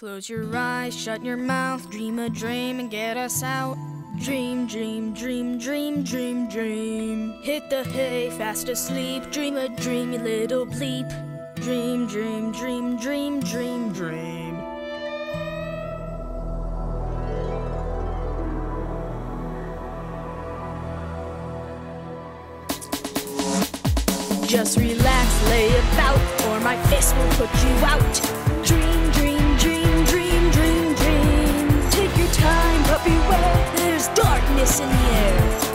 Close your eyes, shut your mouth, dream a dream and get us out. Dream, dream, dream, dream, dream, dream. Hit the hay, fast asleep, dream a dreamy little bleep. Dream, dream, dream, dream, dream, dream. Just relax, lay about, or my fist will put you out. Vegas in the air.